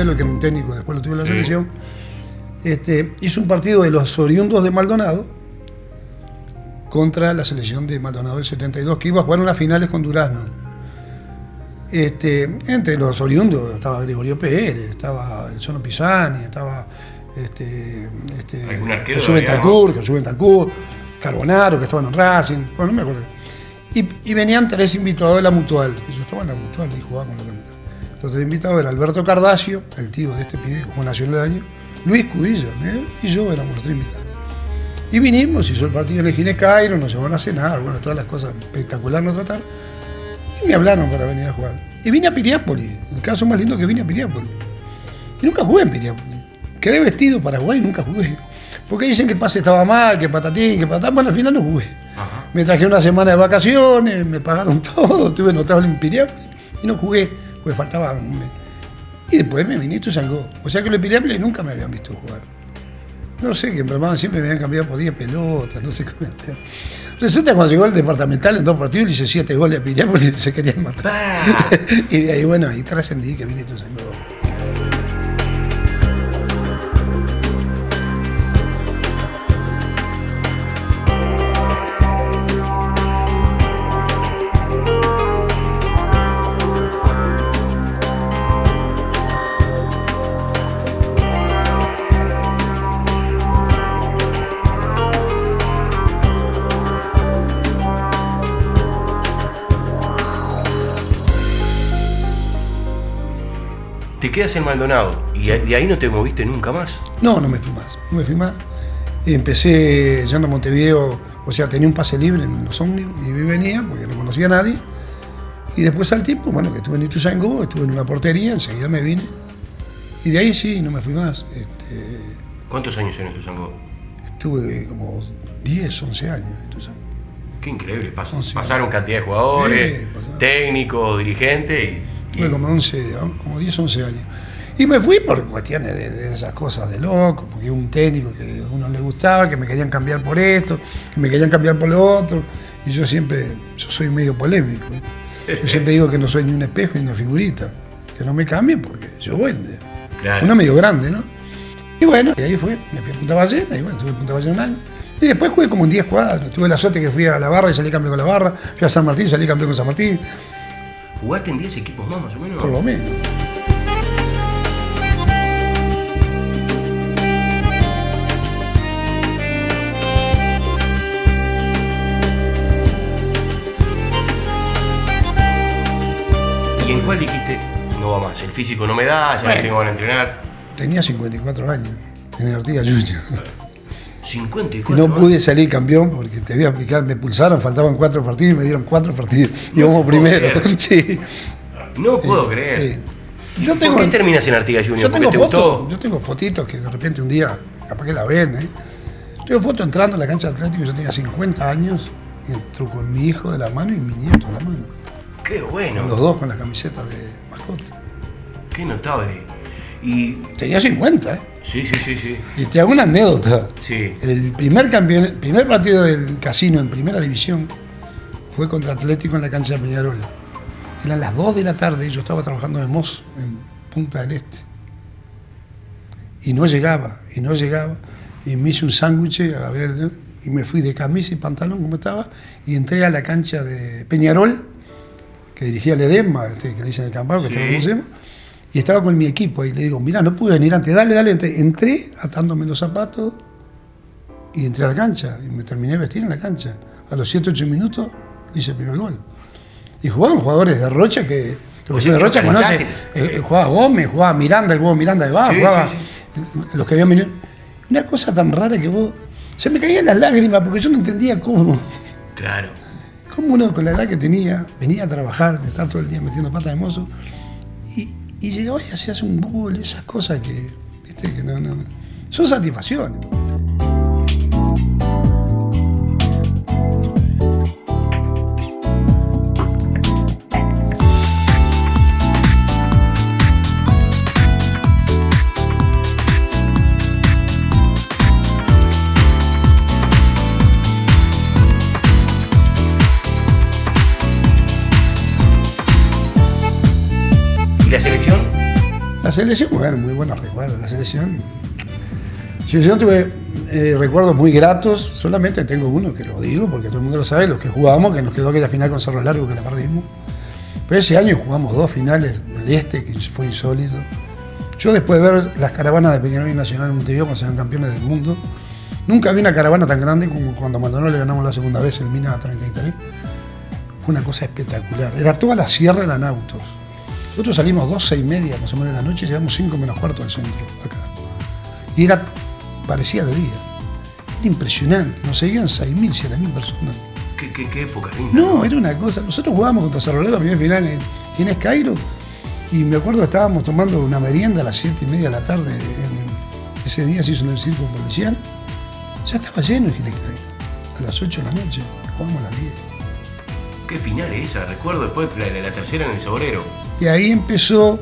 Velo, que era un técnico, después lo tuve en la selección, este, hizo un partido de los oriundos de Maldonado contra la selección de Maldonado del 72, que iba a jugar unas finales con Durazno. Este, entre los oriundos estaba Gregorio Pérez, estaba el Sono Pisani, estaba este, este, ¿Algún arquero Jesús Bentancur, Jesús Bentancur, Carbonaro, que estaban en Racing, bueno, no me acuerdo. Y, y venían tres invitados de la Mutual, y yo estaba en la Mutual y jugaba con la camiseta. Los tres invitados eran Alberto Cardasio, el tío de este pibe, fue nacional de año, Luis Cudilla, ¿eh? y yo éramos los tres invitados. Y vinimos, hizo el partido en el Gine Cairo, nos llevaron a cenar, bueno, todas las cosas espectaculares nos trataron. Y me hablaron para venir a jugar. Y vine a Piriápolis, el caso más lindo que vine a Piriápolis. Y nunca jugué en Piriápolis. Quedé vestido Paraguay y nunca jugué. Porque dicen que el pase estaba mal, que patatín, que patatán. Bueno, al final no jugué. Ajá. Me traje una semana de vacaciones, me pagaron todo, estuve notable en Piriápolis y no jugué, porque faltaba un mes. Y después me vine a Ituzaingó. O sea que los Piriápolis nunca me habían visto jugar. No sé, que en Brahman siempre me habían cambiado por 10 pelotas, no sé cómo. Resulta que cuando llegó el departamental en dos partidos le hice 7 goles a Piriápolis y se querían matar. Ah. y de ahí, bueno, ahí trascendí que vine a Ituzaingó. Te quedas en Maldonado y de ahí no te moviste nunca más. No, no me fui más, no me fui más. Empecé yendo a Montevideo, o sea, tenía un pase libre en los ómnibus y venía porque no conocía a nadie. Y después al tiempo, bueno, que estuve en Ituzaingó, estuve en una portería, enseguida me vine. Y de ahí sí, no me fui más. Este, ¿Cuántos años en Ituzaingó? estuve como 10, 11 años en Ituzaingó. Qué increíble. pas- pasaron cantidad de jugadores, Sí, pasaron. técnicos, dirigentes y- Tuve como 11, como 10, 11 años. Y me fui por cuestiones de, de esas cosas de loco, porque un técnico que a uno le gustaba, que me querían cambiar por esto, que me querían cambiar por lo otro. Y yo siempre, yo soy medio polémico. ¿eh? Yo siempre digo que no soy ni un espejo ni una figurita. Que no me cambien porque yo de- Claro. Uno medio grande, ¿no? Y bueno, y ahí fue, me fui a Punta Ballena, y bueno, estuve en Punta Ballena un año. Y después jugué como en 10 cuadros. Tuve la suerte que fui a la barra y salí campeón con la barra. Fui a San Martín, salí campeón con San Martín, ¿Jugaste en 10 equipos más, más o menos? por lo menos. ¿Y en cuál dijiste, no va más, el físico no me da, ya Bueno. no tengo de entrenar? Tenía 54 años en el Artigas Junior. 54 Y no pude salir campeón porque te voy a explicar, me pulsaron, faltaban cuatro partidos y me dieron cuatro partidos. Y vamos puedo primero. Sí. No puedo Eh, creer. eh. ¿Y Yo ¿Por qué terminas en Artigas Junior? yo ¿Porque tengo te fotos, gustó? yo tengo fotitos que de repente un día, capaz que la ven, ¿eh? Tengo fotos entrando a la cancha de Atlético, yo tenía 50 años, y entro con mi hijo de la mano y mi nieto de la mano. Qué bueno, Los dos con la camiseta de mascota. qué notable. Y Tenía 50, ¿eh? Sí, sí, sí, sí. Y te hago una anécdota. Sí. El primer, campeón, primer partido del casino en primera división fue contra Atlético en la cancha de Peñarol. Eran las 2 de la tarde y yo estaba trabajando de mozo en Punta del Este. Y no llegaba, y no llegaba. Y me hice un sándwich agarré el- y me fui de camisa y pantalón como estaba y entré a la cancha de Peñarol, que dirigía el Edema, este, que le dicen el campado, que Sí. conocemos. Y estaba con mi equipo y le digo, mira, no pude venir antes, dale, dale. Entré, entré atándome los zapatos y entré a la cancha y me terminé de vestir en la cancha. A los 7, 8 minutos hice el primer gol. Y jugaban jugadores de Rocha que, que de Rocha conoce. Eh, eh, jugaba Gómez, jugaba Miranda, el huevo Miranda de Baja, Sí, jugaba sí, los que habían venido. Una cosa tan rara que vos. Se me caían las lágrimas porque yo no entendía cómo. Claro. Cómo uno con la edad que tenía venía a trabajar, de estar todo el día metiendo pata de mozo, y, y llegaba y hacías un gol, esas cosas que, viste, que no, no. Son satisfacciones. La selección? Bueno, muy buenos recuerdos. La selección. Si yo tuve eh, recuerdos muy gratos, solamente tengo uno que lo digo porque todo el mundo lo sabe, los que jugábamos, que nos quedó aquella final con Cerro Largo que la perdimos. Pero ese año jugamos dos finales del Este, que fue insólito. Yo después de ver las caravanas de Peñarol y Nacional en Montevideo cuando sean campeones del mundo, nunca vi una caravana tan grande como cuando a Maldonado le ganamos la segunda vez en Mina 33. Fue una cosa espectacular. Era toda la sierra eran autos. Nosotros salimos dos, seis y media más o menos de la noche llegamos cinco menos cuarto al centro, acá. Y era, parecía de día. Era impresionante. Nos seguían 6.000, 7.000 personas. ¿Qué, qué, qué época linda? No, era una cosa. Nosotros jugábamos contra Cerro Largo, primer final en Ginés Cairo. Y me acuerdo que estábamos tomando una merienda a las 7 y media de la tarde. en- ese día se hizo en el circo policial. Ya estaba lleno en Ginés Cairo. A las 8 de la noche. Jugamos a las 10. Qué final esa, recuerdo después la, la, la tercera en el Sobrero. Y ahí empezó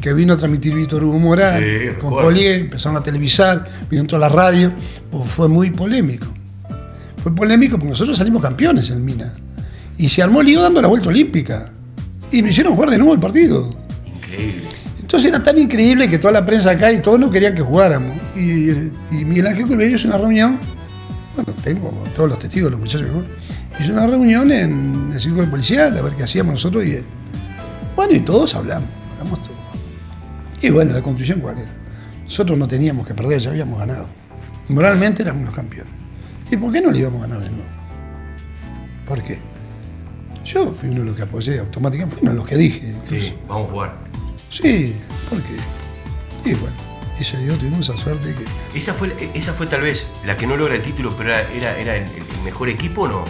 que vino a transmitir Víctor Hugo Morán Sí, con. Polié, empezaron a televisar, vino entró a la radio, pues fue muy polémico. Fue polémico porque nosotros salimos campeones en Mina. Y se armó el lío dando la vuelta olímpica. Y nos hicieron jugar de nuevo el partido. Increíble. Entonces era tan increíble que toda la prensa acá y todos no querían que jugáramos. Y, y Miguel Ángel Colmerio hizo una reunión, bueno, tengo todos los testigos, los muchachos que hizo una reunión en el circo policial a ver qué hacíamos nosotros. Y, bueno, y todos hablamos, hablamos todos. Y bueno, la conclusión cuál era. Nosotros no teníamos que perder, ya habíamos ganado. Moralmente éramos los campeones. ¿Y por qué no le íbamos a ganar de nuevo? ¿Por qué? Yo fui uno de los que apoyé automáticamente, fui uno de los que dije. incluso. Sí, vamos a jugar. Sí, porque. Y bueno, y se dio, tuvimos esa suerte que. Esa fue, esa fue tal vez la que no logra el título, pero era, era, era el, el mejor equipo o no?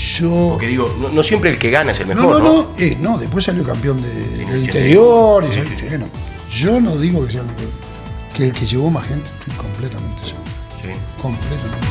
Yo. Porque digo, no, no siempre el que gana es el mejor, no, ¿no? no, eh, no, después salió campeón de- del interior. Y salió- sí. sí, no. Yo no digo que sea el mejor. Que el que llevó más gente, estoy completamente seguro. Sí. Completamente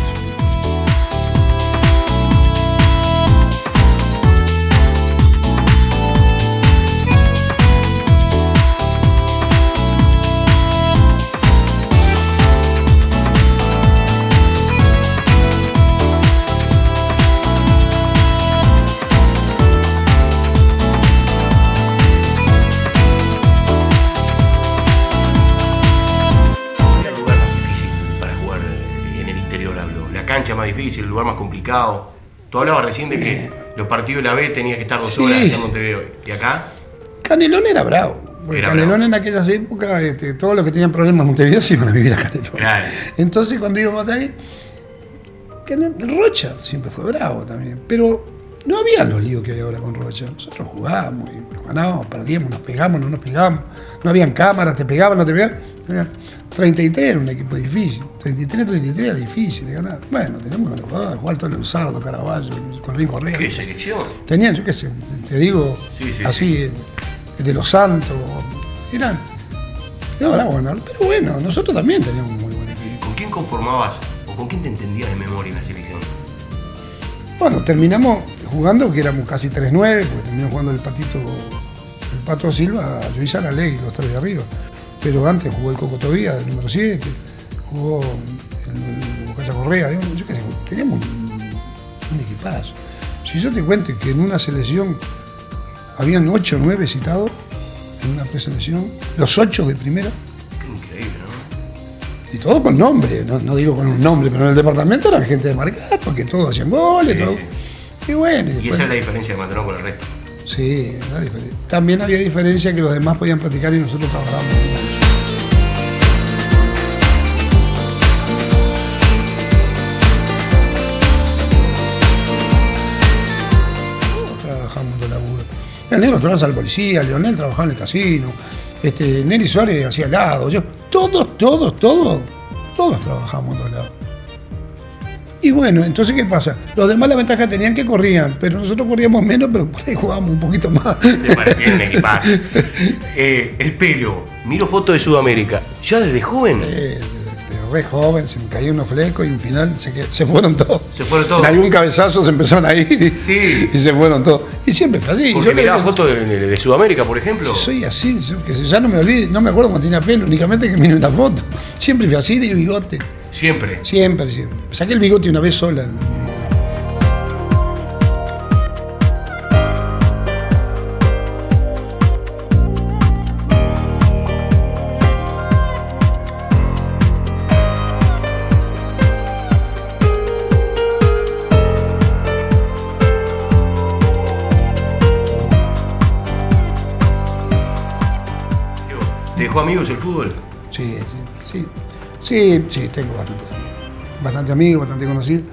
cancha más difícil, el lugar más complicado. Tú hablabas recién de que los partidos de la B tenías que estar dos Sí. horas en Montevideo. ¿Y acá? Canelón era bravo. Porque Era Canelón bravo. en aquellas épocas, este, todos los que tenían problemas en Montevideo se iban a vivir a Canelón. Claro. Entonces cuando íbamos ahí, Rocha siempre fue bravo también. Pero no había los líos que hay ahora con Rocha. Nosotros jugábamos, y nos ganábamos, perdíamos, nos pegamos, no nos pegamos. No habían cámaras, te pegaban, no te pegaban. Había 33 era un equipo difícil. 33, 33 era difícil de ganar. Bueno, teníamos jugar todo el Sardo, Caraballo, con Rin Correa. ¿Qué selección? Tenían, yo qué sé, te digo, Sí, sí, así, eh, de los santos, eran, era bravo ganar, pero bueno, nosotros también teníamos un muy buen equipo. ¿Con quién conformabas o con quién te entendías de memoria en la selección? Bueno, terminamos jugando, que éramos casi 3-9, porque terminó jugando el patito, el pato Silva, Luis Aralegui, los tres de arriba. Pero antes jugó el Coco Tobía, el número 7, jugó el, el Bocaya Correa, digamos, yo qué sé, teníamos un, un equipazo. Si yo te cuento que en una selección habían 8 o 9 citados, en una preselección, los 8 de primera, Qué increíble, ¿no? y todo con nombre, no, no digo con un nombre, pero en el departamento eran gente de marcar, porque todos hacían goles, Sí, todo. sí. Y bueno, y Y después- esa es la diferencia de Maldonado con el resto. Sí. También había diferencia que los demás podían practicar y nosotros trabajábamos Trabajamos de laburo. El negro trabaja al policía, Leonel trabajaba en el casino, este, Nelly Suárez hacía helado, yo, todos, todos, todos, todos trabajamos de lado. Y bueno, entonces ¿qué pasa? Los demás la ventaja tenían que corrían, pero nosotros corríamos menos, pero por ahí jugábamos un poquito más. Eh, el pelo. Miro fotos de Sudamérica. Ya desde joven. Eh, re joven, se me caían unos flecos y al final se, fueron todos. Se fueron todos. En algún cabezazo se empezaron a ir y, Sí. y se fueron todos. Y siempre fue así. Porque Yo miraba fotos de, de- de Sudamérica, por ejemplo. Soy así, yo que ya no me olvido, no me acuerdo cuando tenía pelo, únicamente que miré una foto. Siempre fui así de bigote. Siempre. Siempre, siempre. Saqué el bigote una vez sola en mi vida. ¿Te dejó amigos el fútbol? Sí, sí, sí. Sí, sí, tengo bastantes amigos. Bastante amigos, bastante conocidos.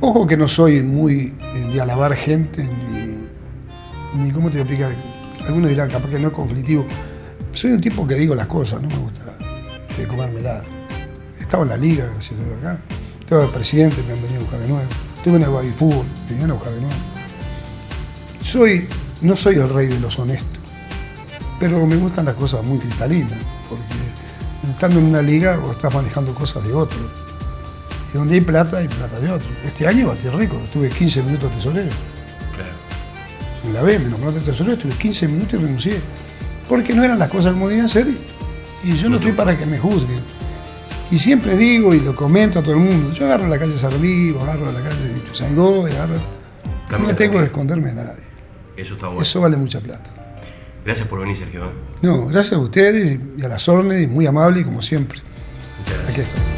Ojo que no soy muy eh, de alabar gente, ni, ni cómo te voy a explicar. Algunos dirán capaz que no es conflictivo. Soy un tipo que digo las cosas, no me gusta eh, comérmela. Estaba en la liga, gracias a Dios, acá. Estaba el presidente, me han venido a buscar de nuevo. Estuve en el Baby Fútbol, me vinieron a buscar de nuevo. Soy, no soy el rey de los honestos, pero me gustan las cosas muy cristalinas, estando en una liga vos estás manejando cosas de otro. Y donde hay plata, hay plata de otro. Este año batí récord, estuve 15 minutos tesorero. Claro. En la B, me nombraste tesorero, estuve 15 minutos y renuncié. Porque no eran las cosas como debían ser. Y yo no estoy para que me juzguen. Y siempre digo y lo comento a todo el mundo, yo agarro la calle Sardivo, agarro la calle Ituzaingó, agarro... Camina no tengo que esconderme de nadie. Eso está bueno. Eso vale mucha plata. Gracias por venir, Sergio. ¿eh? No, gracias a ustedes y a las órdenes, muy amable y como siempre. Muchas gracias. Aquí estoy.